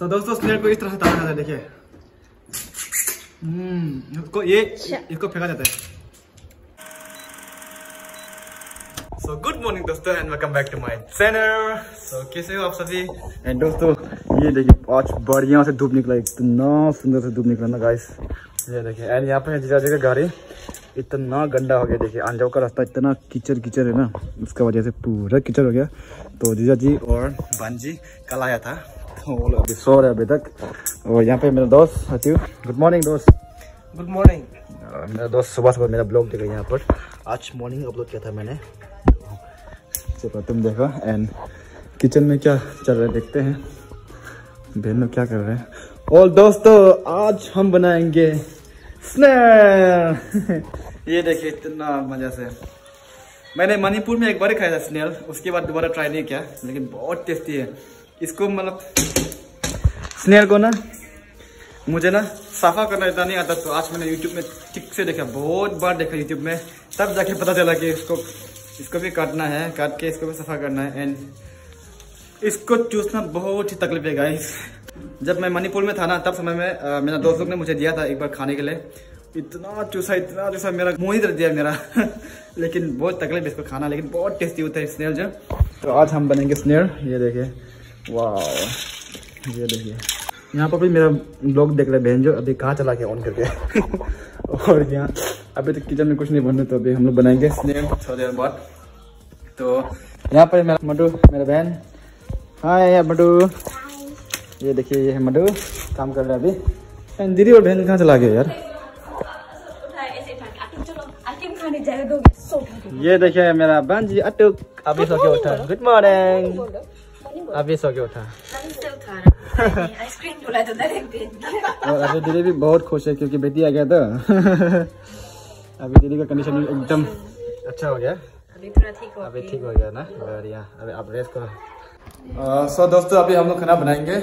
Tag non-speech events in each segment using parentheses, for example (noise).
तो दोस्तों स्नेल को इस तरह से हटाना जाता है देखिए। हम्म इसको ये इसको फेंका जाता है। सो गुड मॉर्निंग दोस्तों and welcome back to my channel so कैसे हो आप सभी? एंड दोस्तों ये देखिए आज बढ़िया से धूप निकला इतना सुंदर से धूप निकला ना गाइस ये देखिए एंड यहाँ पे जीजा जी का गाड़ी। इतना गंदा हो गया देखिए आंजाव का रास्ता इतना कीचड़ कीचड़ है ना उसका वजह से पूरा कीचड़ हो गया। तो जीजा जी और बांजी कल आया था। वो अभी सो रहे अभी तक और यहाँ पे मेरा दोस्त हतीव गुड मॉर्निंग दोस्त गुड मॉर्निंग मेरा दोस्त सुबह सुबह मेरा ब्लॉग देखा यहाँ पर आज मॉर्निंग अपलोड किया था मैंने चलो तुम देखो एंड किचन में क्या चल रहा है देखते हैं बहन लोग क्या कर रहे हैं और दोस्तों आज हम बनाएँगे स्नेल ये देखिए इतना मज़ा से मैंने मणिपुर में एक बार खाया था स्नेल उसके बाद दोबारा ट्राई नहीं किया लेकिन बहुत टेस्टी है। इसको मतलब स्नेल को ना, मुझे ना साफा करना इतना नहीं आता तो आज मैंने यूट्यूब में ठीक से देखा, बहुत बार देखा यूट्यूब में, तब जाके पता चला कि इसको इसको भी काटना है, काट के इसको भी सफ़ा करना है एंड इसको चूसना बहुत ही तकलीफ़ है गाइस जब मैं मणिपुर में था ना, तब समय में मेरा दोस्त लोग ने मुझे दिया था एक बार खाने के लिए। इतना चूसा इतना चूसा, मेरा मुँह ही दर्द दिया मेरा। (laughs) लेकिन बहुत तकलीफ़ इसको खाना, लेकिन बहुत टेस्टी होता है स्नेल जो। तो आज हम बनेंगे स्नेल ये देखिए वाह। ये देखिए। यहाँ पर भी मेरा ब्लॉग देख रहे बहन जो अभी कहाँ चला गया ऑन करके। (laughs) और यहाँ, अभी तक किचन में कुछ नहीं बन रहा तो अभी हम लोग बनाएँगे। स्नेल थोड़ी देर बाद। तो यहाँ पर मेरा मडू, मेरा बहन। हाय मडू। ये देखिए, ये है मडू, काम कर रहा है अभी। दीदी और बहन कहाँ चला गया यार? ये देखिए, मेरा बहन जी, अटुक। अभी सो के उठा। गुड मॉर्निंग अभी सो के उठा आइसक्रीम बोला तो डायरेक्ट और अभी दीदी भी बहुत खुश है क्योंकि बेटी आ गया तो (laughs) अभी दीदी का कंडीशन एकदम अच्छा हो गया। अभी थोड़ा ठीक हो अभी ठीक हो गया ना? बढ़िया। अभी आप रेस्ट करो। सो दोस्तों अभी हम लोग खाना बनाएँगे।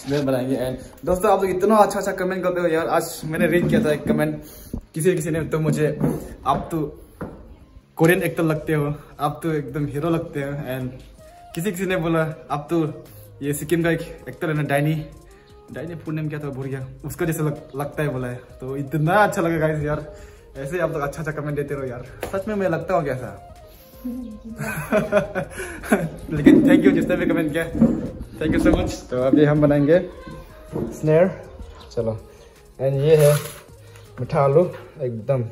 स्मेल बनाएँगे एंड दोस्तों आप लोग इतना अच्छा अच्छा कमेंट करते हो यार। आज मैंने रीड किया था एक कमेंट किसी किसी ने तो मुझे आप तो कोरियन एक्टर लगते हो। आप तो एकदम हीरो लगते हो एंड किसी किसी ने बोला अब तो ये सिक्किम का एक एक्टर है ना डाइनी डाइनी फुल नेम क्या था भूल गया। उसका जैसे लग, लगता है बोला है। तो इतना अच्छा लगेगा गाइस यार। ऐसे आप लोग अच्छा अच्छा कमेंट देते रहो यार। सच में मैं लगता हूँ कैसा (laughs) लेकिन थैंक यू जिसने भी कमेंट किया। थैंक यू सो मच तो अभी हम बनाएँगे स्नेर चलो। एंड ये है मीठा आलू एकदम।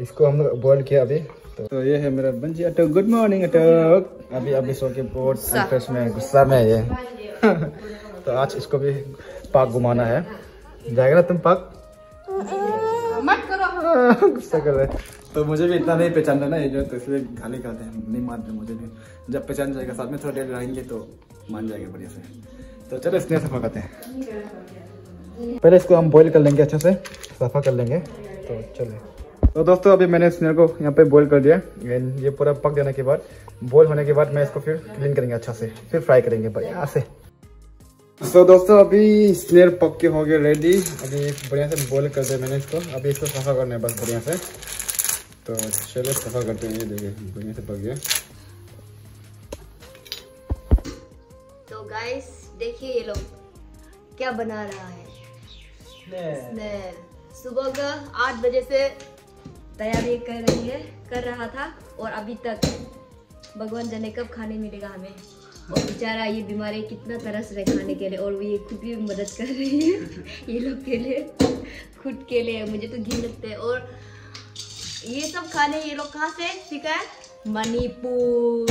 इसको हम लोग बॉयल किया अभी। तो, तो ये है मेरा बंजी अटक। गुड मॉर्निंग अटक। अभी अभी सो के बहुत फ्रेश में गुस्सा में ये। (laughs) तो आज इसको भी पाक घुमाना है। जाएगा ना तुम पाक? मत करो। (laughs) गुस्सा कर रहे तो मुझे भी इतना नहीं पहचानना ना ये जो तो इसलिए गाली खाते हैं। नहीं मानते मुझे भी जब पहचान जाएगा साथ में थोड़ा देर रहेंगे तो मान जाएँगे बढ़िया से। तो चलो इसने सफ़ा करते हैं। पहले इसको हम बॉईल कर लेंगे अच्छे से। सफ़ा कर लेंगे। तो चलो। तो दोस्तों अभी मैंने स्नेल को यहाँ पे बॉईल कर दिया एंड ये पूरा पक जाने के बाद बॉईल होने के बाद मैं इसको फिर क्लीन करेंगे अच्छा से फिर फ्राई करेंगे बढ़िया से। तो दोस्तों अभी स्नेल पक के हो गए रेडी अभी बढ़िया से बॉईल कर दिया मैंने इसको। अभी इसको सफ़ा करना है बस बढ़िया से। तो चलो सफ़ा करते हैं ये देखिए बढ़िया से पक गया। तो गाइस देखिए ये लोग क्या बना रहा है। स्नेल सुबह का आठ बजे से तैयारी कर रही है, कर रहा था और अभी तक भगवान जाने कब खाने मिलेगा हमें। और बेचारा ये बीमारी कितना तरस रहे खाने के लिए और वो ये खुद भी मदद कर रही है, ये लोग के लिए, खुद के लिए, मुझे तो घिन लगते हैं। और ये सब खाने ये लोग कहाँ से सीखा है? मणिपुर।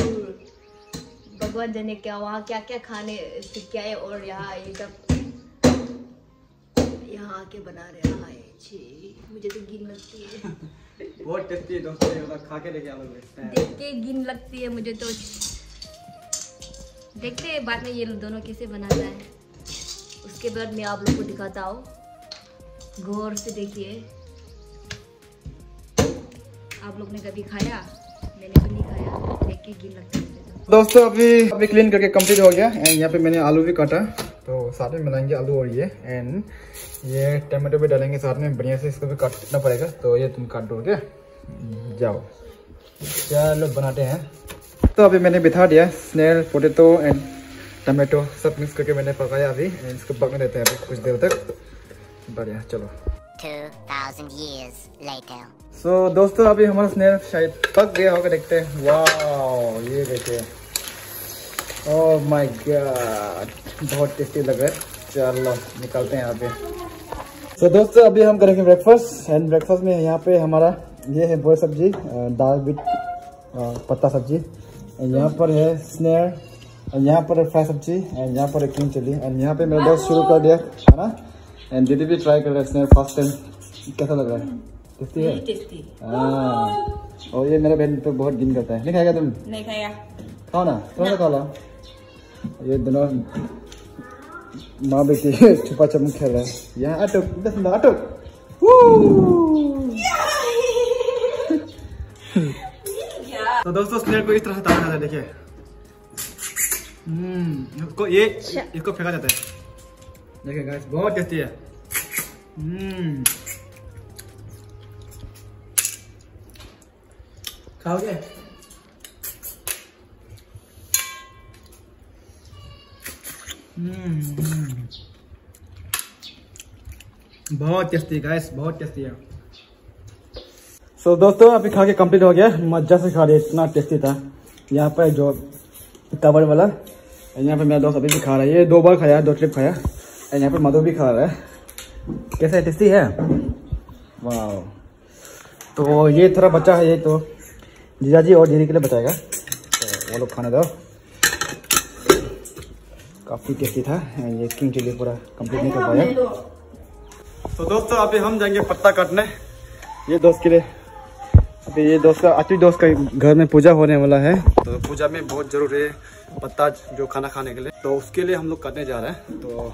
भगवान जाने क्या, वहाँ क्या क्या खाने सीख आए और यहाँ ये सब यहाँ आके बना रहे हैं। छी मुझे तो गिन लगती है। (laughs) बहुत टेस्टी है दोस्तों ये खा के आप लोग देख के गिन लगती है मुझे तो। देखते हैं बाद में ये दोनों कैसे बनाता है। उसके बाद मैं आप लोग को दिखाता हूँ। गौर से देखिए। आप लोग ने कभी खाया? मैंने भी नहीं खाया। देख के गिन लगता है तो। दोस्तों अभी अभी क्लीन करके कंप्लीट हो गया। एंड यहाँ पे मैंने आलू भी काटा। तो साथ में बनाएँगे आलू और ये एंड ये टमाटो भी डालेंगे साथ में बढ़िया से इसको भी काटना पड़ेगा। तो ये तुम काट दोगे जाओ। चलो बनाते हैं। तो अभी मैंने बिठा दिया स्नेल पोटेटो एंड टमाटो सब मिक्स करके मैंने पकाया अभी एंड इसको पकने देते हैं अभी कुछ देर तक। बढ़िया चलो। 2000 years later सो so, दोस्तों अभी हमारा स्नेल शायद पक गया होगा देखते हैं। वाह ये देखिए। ओह माय गॉड बहुत टेस्टी लग रहा है। चलो निकलते हैं यहाँ पे। सो so, दोस्तों अभी हम करेंगे ब्रेकफास्ट एंड ब्रेकफास्ट में यहाँ पे हमारा ये है बोल सब्ज़ी दाल विथ पत्ता सब्ज़ी। एंड यहाँ पर है स्नेर एंड यहाँ पर है फ्राई सब्ज़ी एंड यहाँ पर है किंग चिली एंड यहाँ पे मेरा दोस्त शुरू कर दिया खाना एंड दीदी भी ट्राई कर रहे हैं स्नेर फ़र्स्ट टाइम कैसा लग रहा है? टेस्टी है? हाँ। और ये मेरा बहन तो बहुत दिन करता है। नहीं खाएगा तुम? नहीं खाएगा खाओ ना थोड़ा खा लो। ये दोनों माँ बेटी छुपा चमक खेल रहा है। यहाँ अटक दस मिनट अटक (laughs) तो दोस्तों स्नेल को इस तरह से तारा जाता है देखिए। हम्म इसको ये अच्छा। इसको फेंका जाता है। देखिए गाइस बहुत टेस्टी है। हम्म। खाओगे? बहुत टेस्टी गाइस बहुत टेस्टी है। सो so, दोस्तों अभी खा के कंप्लीट हो गया। मज़ा से खा रहे इतना टेस्टी था। यहाँ पर जो कवर वाला यहाँ पे मेरा दोस्त अभी भी खा रहा है। ये दो बार खाया दो ट्रिप खाया यहाँ पे मधु भी खा रहा है। कैसा है टेस्टी है? वाह तो ये थोड़ा बचा है ये तो। जीजा जी और दीदी के लिए बचाएगा तो वो लोग खाने दो। काफ़ी टेस्टी था ये किंग चिली पूरा कंप्लीट नहीं कर पाया। तो दोस्तों अभी हम जाएँगे पत्ता काटने। ये दोस्त के लिए अभी ये दोस्त का अति दोस्त का घर में पूजा होने वाला है। तो पूजा में बहुत ज़रूरी है पत्ता जो खाना खाने के लिए। तो उसके लिए हम लोग करने जा रहे हैं। तो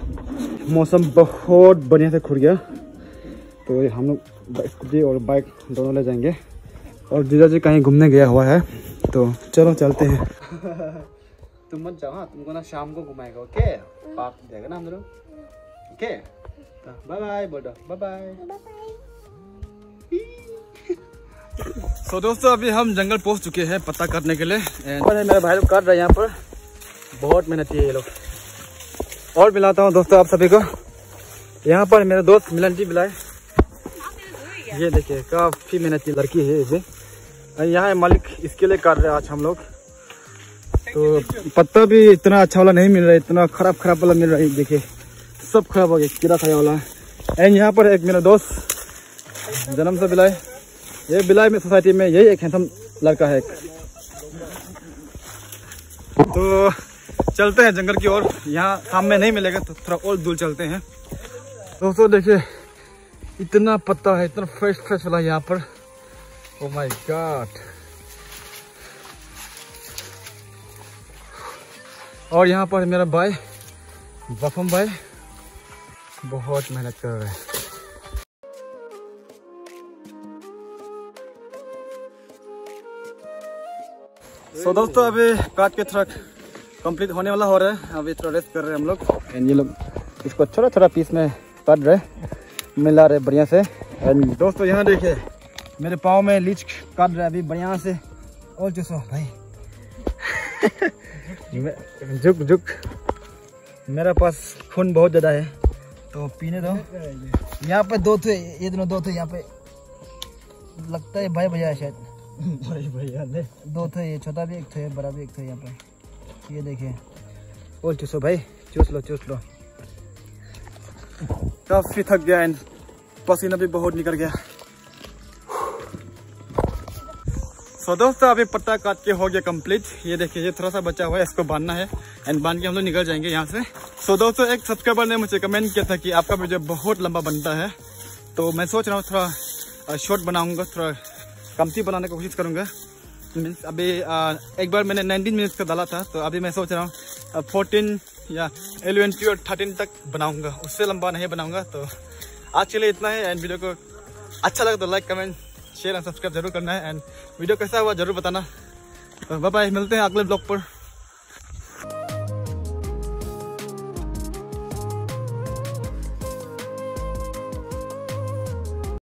मौसम बहुत बढ़िया से खुल गया। तो हम लोग स्कूटी और बाइक दोनों ले जाएँगे। और जीजा जी कहीं घूमने गया हुआ है। तो चलो चलते हैं। तुम मत जाओ हाँ तुमको ना शाम को घुमाएगा ओके पार्क जाएगा ना हम लोग? ओके बाय बाय बोलो बाय बाय (laughs) तो दोस्तों अभी हम जंगल पहुँच चुके हैं पता करने के लिए। और मेरे भाई लोग कर रहे हैं यहाँ पर। बहुत मेहनती है ये लोग। और मिलाता हूँ दोस्तों आप सभी को। यहाँ पर मेरे दोस्त मिलन जी मिलाए ये देखिए काफ़ी मेहनती लड़की है इसे यहाँ मालिक इसके लिए कर रहे हैं आज हम लोग। तो पत्ता भी इतना अच्छा वाला नहीं मिल रहा है इतना खराब खराब वाला मिल रहा है, देखिए। सब खराब हो गया, कीड़ा खाया वाला। एंड यहाँ पर एक मेरा दोस्त, जन्म से मिलाए ये बिलाई में सोसाइटी में यही एक हैंडसम लड़का है एक। तो चलते हैं जंगल की ओर, यहाँ सामने नहीं मिलेगा तो थोड़ा और दूर चलते हैं। दोस्तों, देखिए, इतना पत्ता है, इतना फ्रेश फ्रेश वाला यहाँ पर। ओ माय गॉड और यहाँ पर मेरा भाई बफम भाई, बहुत मेहनत कर रहे हैं। सो दोस्तों, अभी काट के थोड़ा कंप्लीट होने वाला हो रहा है। अभी थोड़ा रेस्ट कर रहे हैं हम लोग। एंड ये लोग इसको छोटा छोटा पीस में काट रहे मिला रहे बढ़िया से। एंड दोस्तों, यहाँ देखिए, मेरे पाँव में लीच काट रहे अभी बढ़िया से। और जो भाई। (laughs) झुक झुक। मेरा पास खून बहुत ज़्यादा है तो पीने दो। यहाँ पे दो थे ये दोनों दो थे यहाँ पे। लगता है भाई भैया शायद। भाई भैया ने। दो थे ये छोटा भी एक थे बड़ा भी एक थे यहाँ पे। ये देखिए बोल चूसो भाई चूस लो चूस लो। काफ़ी थक गया एंड पसीना भी बहुत निकल गया। सो so, दोस्तों अभी पत्ता काट के हो गया कंप्लीट ये देखिए ये थोड़ा सा बचा हुआ है इसको बांधना है. एंड बाँध के हम लोग निकल जाएँगे यहाँ से. सो so, दोस्तों एक सब्सक्राइबर ने मुझे कमेंट किया था कि आपका वीडियो बहुत लंबा बनता है. तो मैं सोच रहा हूँ थोड़ा शॉर्ट बनाऊँगा थोड़ा कमती बनाने की कोशिश करूँगा. मीन्स अभी एक बार मैंने 19 मिनट्स का डाला था तो अभी मैं सोच रहा हूँ फोर्टीन या एलेवन और थर्टीन तक बनाऊँगा. उससे लंबा नहीं बनाऊँगा तो आज के लिए इतना है. एंड वीडियो को अच्छा लगा तो like comment share and subscribe ज़रूर करना है। एंड वीडियो कैसा हुआ ज़रूर बताना। बाय मिलते हैं अगले ब्लॉग पर।